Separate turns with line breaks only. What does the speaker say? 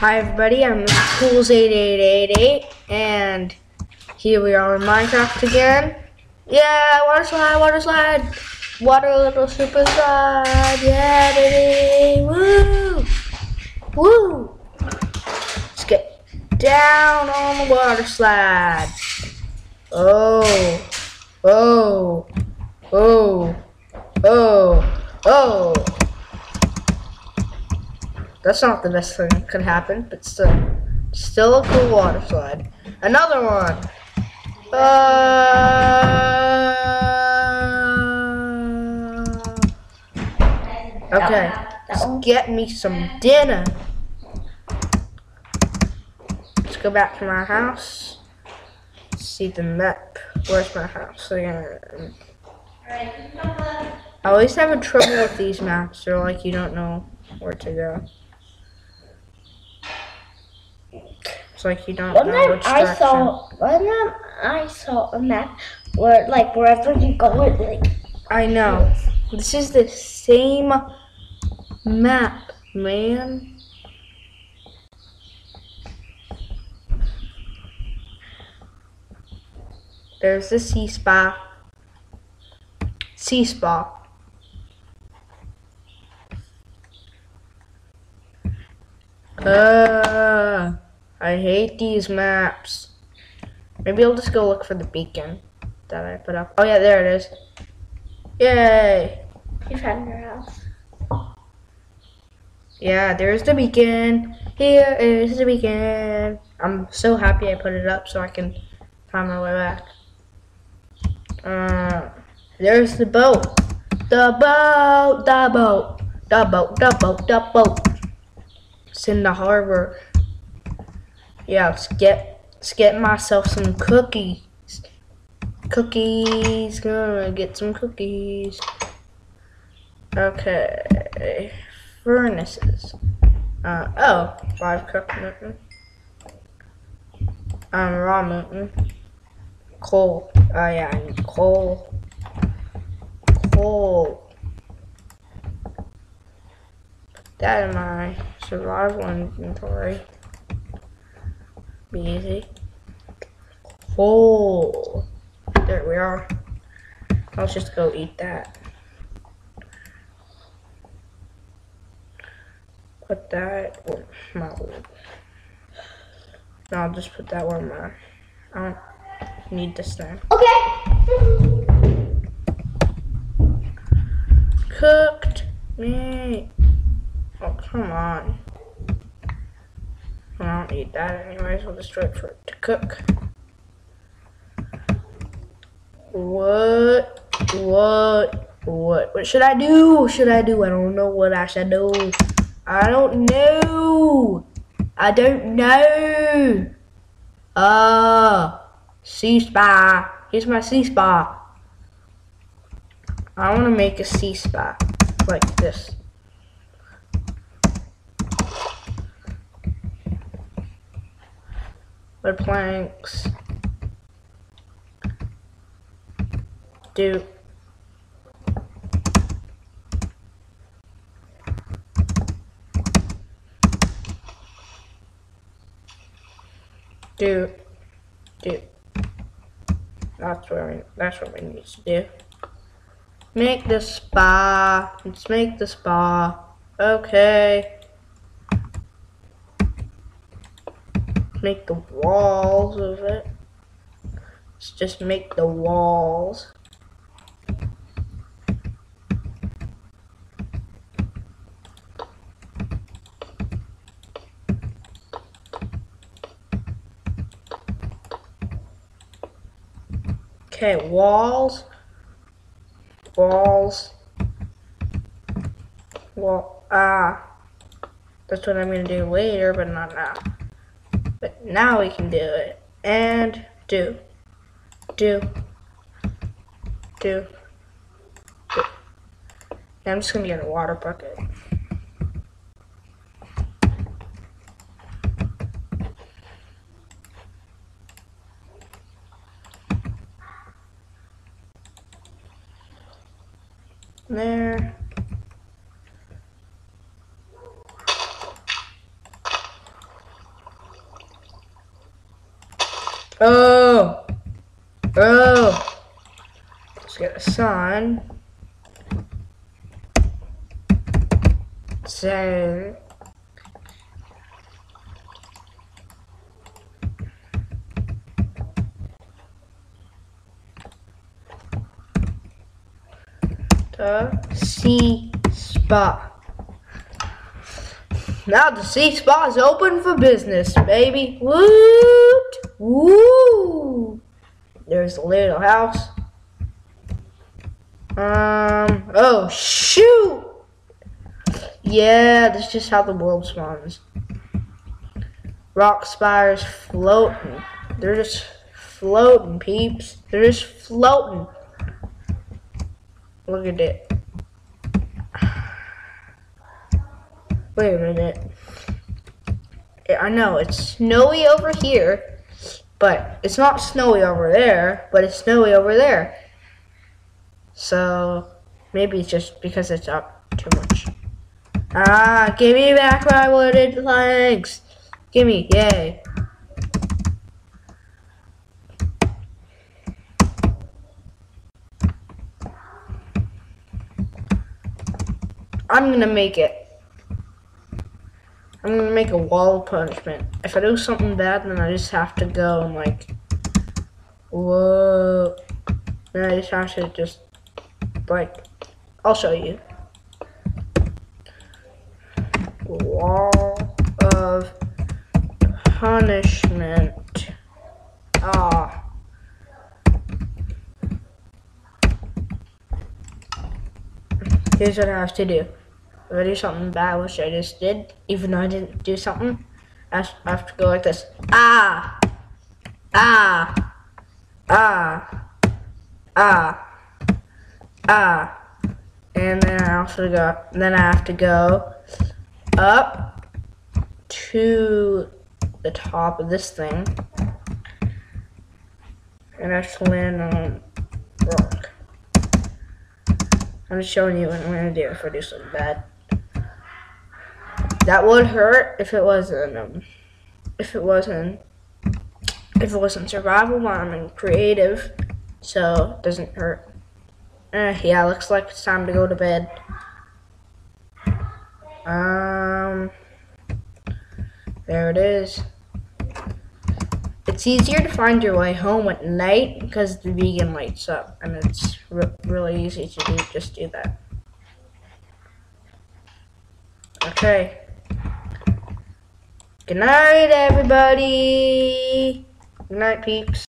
Hi everybody, I'm Cools8888 and here we are in Minecraft again. Yeah, water slide, water slide, water little super slide, yeah baby, woo, woo. Let's get down on the water slide. Oh, oh, oh, oh, oh. That's not the best thing that could happen, but still, still a cool water slide. Another one. Uh, okay, let's get me some dinner. Let's go back to my house. See the map. Where's my house again? I always have a trouble with these maps. They're like you don't know where to go. It's like you don't
One
know
time
which
I
direction.
saw one time I saw a map where like wherever you go it like
I know. This is the same map, man. There's the sea spa. Sea spa. Uh, I hate these maps. Maybe I'll just go look for the beacon that I put up. Oh yeah, there it is. Yay!
you found your house.
Yeah, there's the beacon. Here is the beacon. I'm so happy I put it up so I can find my way back. Uh, there's the boat. The boat, the boat, the boat, the boat, the boat. It's in the harbor. Yeah, let's get let's get myself some cookies. Cookies, gonna get some cookies. Okay, furnaces. Uh, oh, live mutton. Um, raw mutton. Coal. Oh yeah, I need coal. Coal. That in my survival inventory. Be easy. Coal. There we are. Let's just go eat that. Put that where my no, I'll just put that where my I don't need this thing.
Okay.
Cooked meat. Oh come on. Don't need that anyways, I'll just wait for it to cook. What? What? What? What should I do? What should I do? I don't know what I should do. I don't know. I don't know. Uh, sea spa. Here's my sea spa. I want to make a sea spa like this. Wood planks. Do. Do. Do. That's where we, that's what we need to do. Make the spa. Let's make the spa. Okay. Make the walls of it. Let's just make the walls. Okay, walls. Walls. Wall. Ah. That's what I'm to do later, but not now. Now we can do it. And do. Do. Do. do. Now I'm just to get a water bucket. There. Oh. Oh. Let's get a sign. Say. The Sea Spa. Now the Sea Spa is open for business, baby. Woo! There's a little house. Um. Oh shoot! Yeah, that's just how the world spawns. Rock spires floating. They're just floating, peeps. They're just floating. Look at it. Wait a minute. I know it's snowy over here, but it's not snowy over there, but it's snowy over there. So maybe it's just because it's up too much. Ah, give me back my wooden legs. Give me, yay. I'm gonna make it. I'm gonna make a wall of punishment. If I do something bad, then I just have to go and like, whoa. Then I just have to just, like, I'll show you. Wall of punishment. Ah. Here's what I have to do. I do something bad, which I just did, even though I didn't do something, I have to go like this. Ah! Ah! Ah! Ah! Ah! And then I also go, then I have to go up to the top of this thing. And I have to land on rock. I'm just showing you what I'm gonna do if I do something bad. That would hurt if it wasn't um, if it wasn't if it wasn't survival and creative, so it doesn't hurt. Uh, yeah, looks like it's time to go to bed. Um, there it is. It's easier to find your way home at night because the beacon lights up, and it's re really easy to do. Just do that. Okay. Good night, everybody. Good night, peeps.